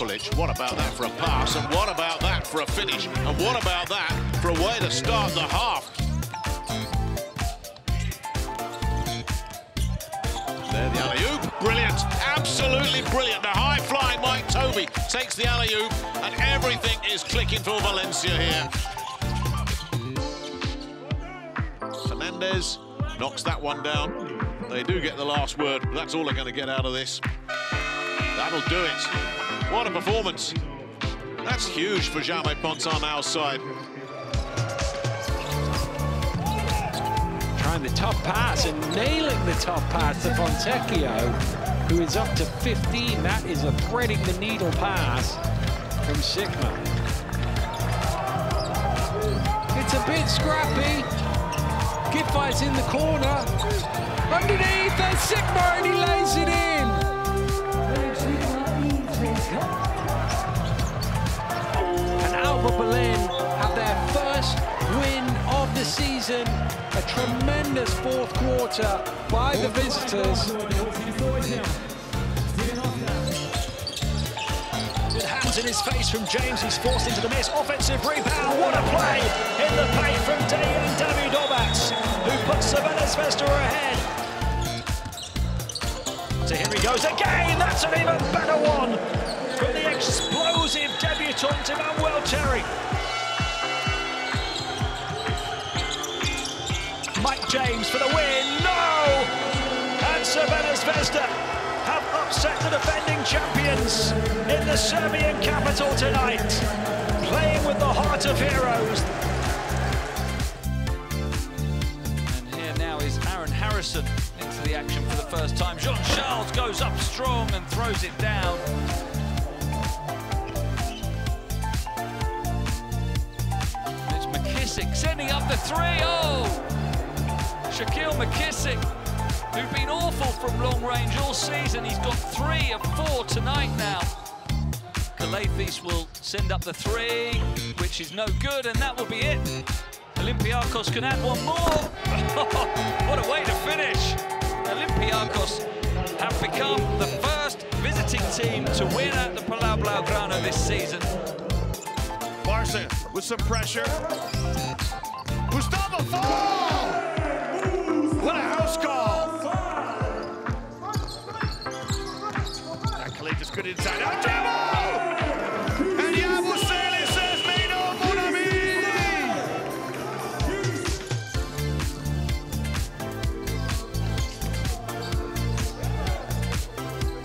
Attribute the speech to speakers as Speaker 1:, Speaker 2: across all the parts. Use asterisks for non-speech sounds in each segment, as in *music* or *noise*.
Speaker 1: What about that for a pass? And what about that for a finish? And what about that for a way to start the half? There, the alley-oop. Brilliant. Absolutely brilliant. The high-flying Mike Tobey takes the alley-oop, and everything is clicking for Valencia here. Fernandez knocks that one down. They do get the last word, but that's all they're going to get out of this. That'll do it. What a performance. That's huge for Jaime our side.
Speaker 2: Trying the top pass and nailing the top pass to Fontecchio, who is up to 15. That is a threading the needle pass from Sikma. It's a bit scrappy. Giffey's in the corner. Underneath, and Sikma, and he lays it in. Season. A tremendous fourth quarter by the visitors.
Speaker 3: With hands in his face from James, he's forced into the miss. Offensive rebound, what a play in the paint from Dejan Davidovac, who puts Crvena Zvezda ahead. So here he goes again, that's an even better one from the explosive debutant Emmanuel Terry. Zvezda have upset the defending champions in the Serbian capital tonight, playing with the heart of heroes.
Speaker 4: And here now is Aaron Harrison into the action for the first time. Jean-Charles goes up strong and throws it down. It's McKissick sending up the three. Oh! Shaquielle McKissick, who's been awful from long range all season. He's got three of four tonight now. Calathes will send up the three, which is no good, and that will be it. Olympiacos can add one more. *laughs* what a way to finish. Olympiacos have become the first visiting team to win at the Palau Blaugrana this season.
Speaker 1: Larson with some pressure. Moustapha Fall! What a house call! Good inside. And Yabusele says, Meno, mon ami!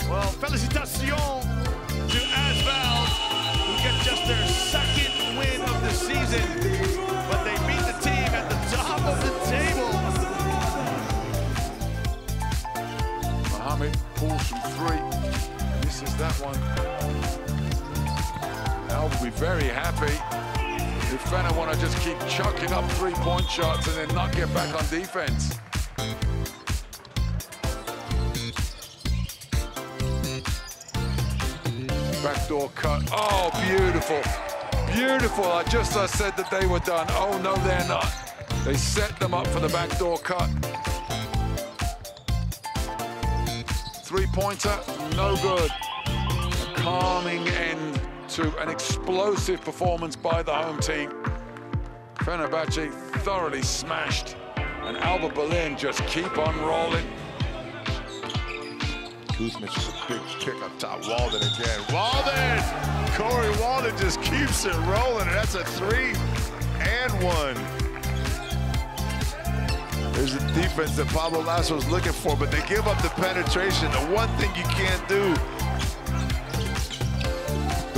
Speaker 1: Well, félicitations
Speaker 5: Misses that one. Al will be very happy if Fener want to just keep chucking up three-point shots and then not get back on defense. Backdoor cut. Oh, beautiful. Beautiful. I just I said that they were done. Oh, no, they're not. They set them up for the backdoor cut. Three-pointer, no good. Calming end to an explosive performance by the home team. Fenerbahce thoroughly smashed, and Alba Berlin just keep on rolling.
Speaker 6: Kuzmic with a big kick up top. Walden again. Walden! Corey Walden just keeps it rolling, and that's a three and one. There's the defense that Pablo Laso is looking for, but they give up the penetration. The one thing you can't do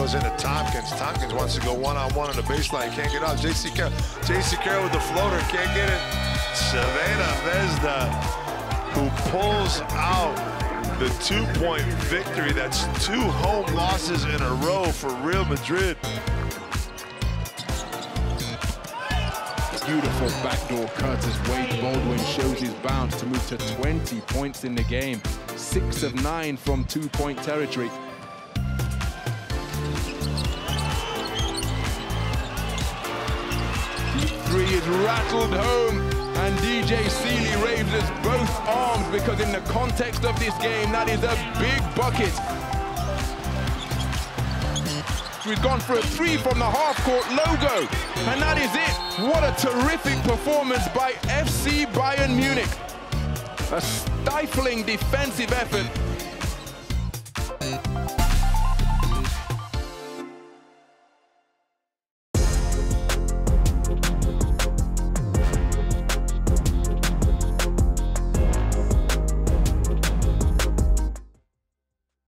Speaker 6: goes into Thompkins. Thompkins wants to go one-on-one -on, the baseline. Can't get out. Jaycee Carroll, Jaycee Carroll with the floater. Can't get it. Crvena Zvezda, who pulls out the two-point victory. That's two home losses in a row for Real Madrid.
Speaker 7: Beautiful backdoor cut as Wade Baldwin shows his bounce to move to 20 points in the game. Six of nine from two-point territory. is rattled home and DJ Seeley raves us both arms because in the context of this game, that is a big bucket. We've gone for a three from the half-court logo, and that is it. What a terrific performance by FC Bayern Munich. A stifling defensive effort.